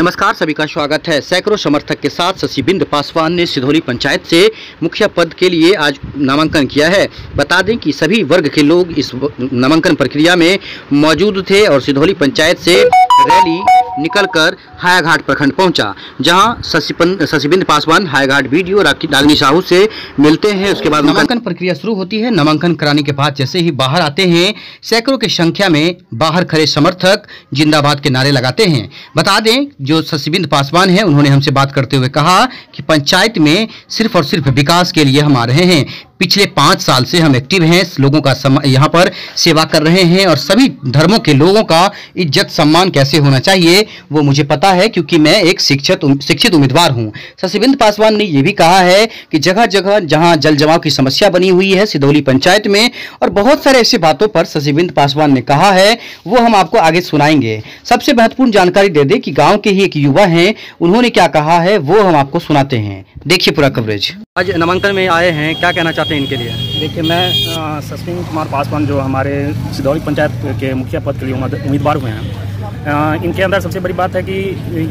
नमस्कार, सभी का स्वागत है। सैकड़ों समर्थक के साथ शशिबिंद पासवान ने सिधौली पंचायत से मुखिया पद के लिए आज नामांकन किया है। बता दें कि सभी वर्ग के लोग इस नामांकन प्रक्रिया में मौजूद थे और सिधौली पंचायत से रैली निकलकर हायाघाट प्रखंड पहुँचा, जहाँ शशिबिंद पासवान हायाघाट वीडियो रागिनी साहू से मिलते हैं। उसके बाद नामांकन प्रक्रिया शुरू होती है। नामांकन कराने के बाद जैसे ही बाहर आते हैं, सैकड़ों की संख्या में बाहर खड़े समर्थक जिंदाबाद के नारे लगाते हैं। बता दें, जो शशिबिंद पासवान है, उन्होंने हमसे बात करते हुए कहा कि पंचायत में सिर्फ़ और सिर्फ़ विकास के लिए हम आ रहे हैं। पिछले पाँच साल से हम एक्टिव हैं, लोगों का यहाँ पर सेवा कर रहे हैं और सभी धर्मों के लोगों का इज़्ज़त, सम्मान कैसे होना चाहिए, वो मुझे पता है क्योंकि मैं एक शिक्षित शिक्षित उम्मीदवार हूँ। शशिविंद पासवान ने ये भी कहा है कि जगह जगह जहाँ जल जमाव की समस्या बनी हुई है, सिधौली पंचायत में, और बहुत सारे ऐसी बातों पर शशिविंद पासवान ने कहा है, वो हम आपको आगे सुनाएँगे। सबसे महत्वपूर्ण जानकारी दे दें कि गाँव के ही एक युवा हैं, उन्होंने क्या कहा है, वो हम आपको सुनाते हैं। देखिए पूरा कवरेज आज नामांकन में आए हैं क्या कहना चाहते हैं इनके लिए? देखिए मैं सस्मिन कुमार पासवान जो हमारे सिदौली पंचायत के मुखिया पद के लिए उम्मीद- उम्मीदवार हुए हैं अ, इनके अंदर सबसे बड़ी बात है कि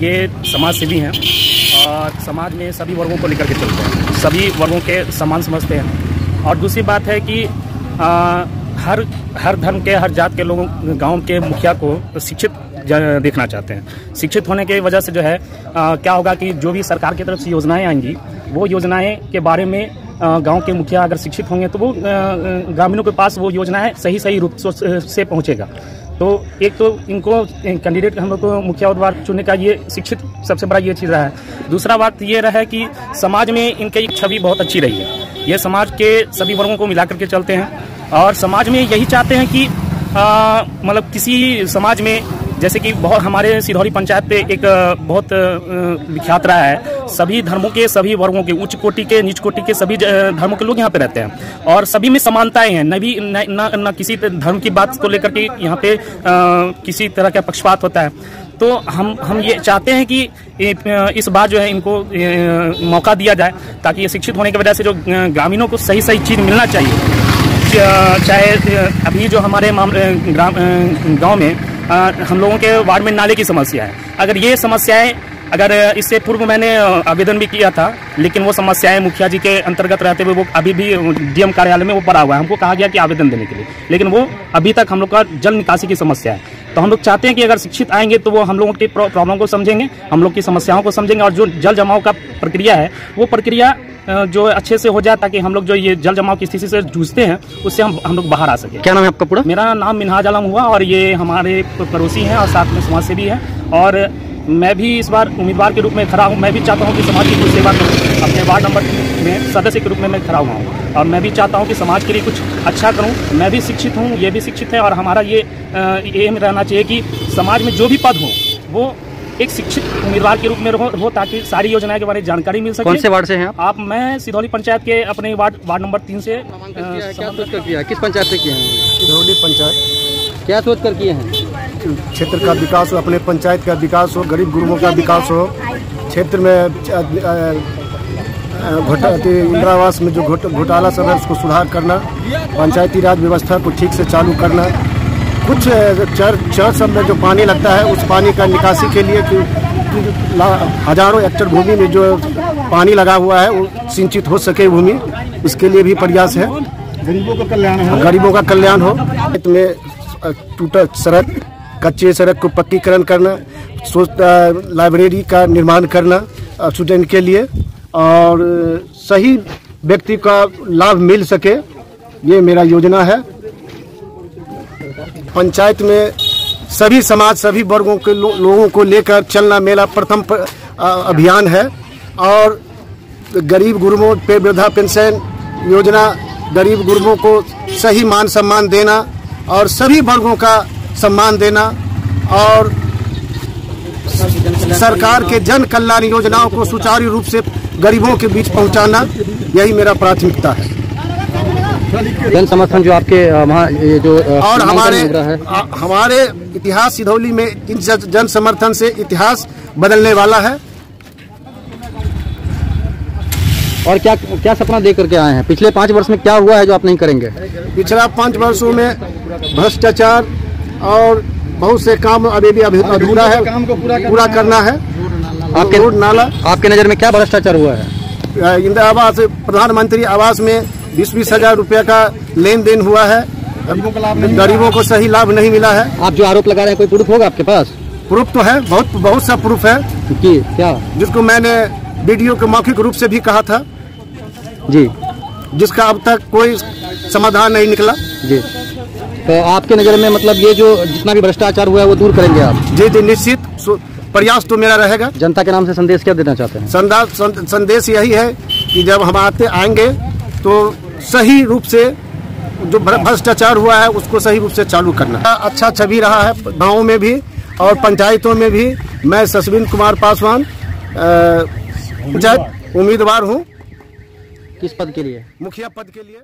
ये समाज सेवी हैं और समाज में सभी वर्गों को लेकर के चलते हैं सभी वर्गों के समान समझते हैं। और दूसरी बात है कि अ, हर हर धर्म के हर जात के लोगों गाँव के मुखिया को शिक्षित देखना चाहते हैं। शिक्षित होने की वजह से जो है अ, क्या होगा कि जो भी सरकार की तरफ़ से योजनाएँ आएँगी वो योजनाएँ के बारे में गाँव के मुखिया अगर शिक्षित होंगे तो वो ग्रामीणों के पास वो योजनाएँ सही सही रूप से पहुंचेगा। तो एक तो इनको कैंडिडेट हम लोग को मुखिया उम्मीदवार चुनने का ये शिक्षित सबसे बड़ा ये चीज़ रहा है। दूसरा बात ये रहा है कि समाज में इनकी छवि बहुत अच्छी रही है। ये समाज के सभी वर्गों को मिला करके चलते हैं और समाज में यही चाहते हैं कि मतलब किसी समाज में जैसे कि बहुत हमारे सिधौरी पंचायत पे एक बहुत विख्यात रहा है। सभी धर्मों के सभी वर्गों के उच्च कोटि के नीच कोटि के सभी धर्मों के लोग यहाँ पे रहते हैं। और सभी में समानताएँ हैं। न भी न, किसी धर्म की बात को लेकर के यहाँ पे अ, किसी तरह का पक्षपात होता है। तो हम हम ये चाहते हैं कि इस बार जो है इनको मौका दिया जाए ताकि ये शिक्षित होने की वजह से जो ग्रामीणों को सही सही चीज़ मिलना चाहिए। चाहे अभी जो हमारे मामले गाँव में हम लोगों के वार्ड में नाले की समस्या है। अगर ये समस्याएँ, अगर इससे पूर्व मैंने आवेदन भी किया था, लेकिन वो समस्याएँ मुखिया जी के अंतर्गत रहते हुए वो अभी भी डीएम कार्यालय में वो पड़ा हुआ है। हमको कहा गया कि आवेदन देने के लिए। लेकिन वो अभी तक हम लोग का जल निकासी की समस्या है। तो हम लोग चाहते हैं कि अगर शिक्षित आएँगे तो वो हम लोगों की प्रॉ- प्रॉब्लम को समझेंगे हम लोग की समस्याओं को समझेंगे और जो जल जमाव का प्रक्रिया है वो प्रक्रिया जो अच्छे से हो जाए ताकि हम लोग जो ये जल जमाव की स्थिति से जूझते हैं उससे हम हम लोग बाहर आ सके। क्या नाम है आपका पूरा? मेरा नाम मिनहाज आलम हुआ और ये हमारे पड़ोसी हैं और साथ में समाज सेवी है और मैं भी इस बार उम्मीदवार के रूप में खड़ा हूँ। मैं भी चाहता हूँ कि समाज की कुछ सेवा करूँ। अपने वार्ड नंबर में सदस्य के रूप में मैं खड़ा हुआ हूँ। और मैं भी चाहता हूँ कि समाज के लिए कुछ अच्छा करूँ। मैं भी शिक्षित हूँ ये भी शिक्षित है और हमारा ये एम रहना चाहिए कि समाज में जो भी पद हो वो एक शिक्षित उम्मीदवार के रूप में हो, ताकि सारी योजनाएँ के बारे में जानकारी मिल सके। कौन से वार्ड से हैं आप? आप मैं सिधौली पंचायत के अपने वार्ड वार्ड नंबर तीन से क्या सोच कर किया किस पंचायत से किए हैं? सिधौली पंचायत। क्या सोच कर किए हैं? क्षेत्र का विकास हो अपने पंचायत का विकास हो गरीब गुरुओं का विकास हो क्षेत्र में घोटा अति इंदिरा आवास में जो घोट- घोटाला सब है उसको सुधार करना पंचायती राज व्यवस्था को ठीक से चालू करना। कुछ अ, चर चर सब में जो पानी लगता है उस पानी का निकासी के लिए कि, कि हज़ारों हेक्टर भूमि में जो पानी लगा हुआ है वो सिंचित हो सके भूमि इसके लिए भी प्रयास है। गरीबों का कल्याण हो। गरीबों का कल्याण हो। में टूटा सड़क कच्चे सड़क को पक्कीकरण करना लाइब्रेरी का निर्माण करना स्टूडेंट के लिए। और सही व्यक्ति का लाभ मिल सके ये मेरा योजना है। पंचायत में सभी समाज सभी वर्गों के लो, लोगों को लेकर चलना मेरा प्रथम प, अ, अभियान है। और गरीब गुरुओं पे वृद्धा पेंशन योजना गरीब गुरुओं को सही मान सम्मान देना और सभी वर्गों का सम्मान देना और सरकार के जन कल्याण योजनाओं को सुचारू रूप से गरीबों के बीच पहुंचाना यही मेरा प्राथमिकता है। जन समर्थन जो आपके वहाँ ये जो और हमारे है। आ- हमारे इतिहास सिधौली में इन जन जन समर्थन से इतिहास बदलने वाला है। और क्या क्या सपना दे करके आए हैं? पिछले पाँच वर्ष में क्या हुआ है जो आप नहीं करेंगे? पिछला पाँच वर्षों में भ्रष्टाचार और बहुत से काम अभी भी अभी अधूरा है काम को पूरा करना पूरा है। आपके रोड नाला। आपके नज़र में क्या भ्रष्टाचार हुआ है? इंदिरा आवास प्रधानमंत्री आवास में बीस बीस हज़ार रुपया का लेन देन हुआ है। गरीबों को सही लाभ नहीं मिला है। आप जो आरोप लगा रहे हैं कोई प्रूफ होगा आपके पास? प्रूफ तो है बहुत बहुत सा प्रूफ है। कि क्या? जिसको मैंने वीडियो के मौखिक रूप से भी कहा था। जी। जिसका अब तक कोई समाधान नहीं निकला। जी। तो आपके नज़र में मतलब ये जो जितना भी भ्रष्टाचार हुआ है वो दूर करेंगे आप? जी जी निश्चित। प्रयास तो मेरा रहेगा। जनता के नाम से संदेश क्या देना चाहते हैं? संदा- संदेश यही है कि जब हम आते आएँगे तो सही रूप से जो भ्रष्टाचार हुआ है उसको सही रूप से चालू करना। अच्छा छवि रहा है गाँव में भी और पंचायतों में भी। मैं ससविन कुमार पासवान पंचायत उम्मीदवार हूँ। किस पद के लिए? मुखिया पद के लिए।